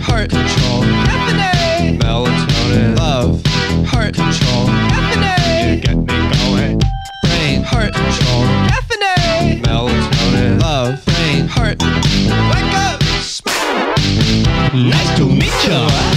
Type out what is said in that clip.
heart control, happening. Melatonin, love, heart control, happening. You get me going. Brain, heart control, happening. Melatonin, love, brain, heart. Wake up, smile. Nice to meet you.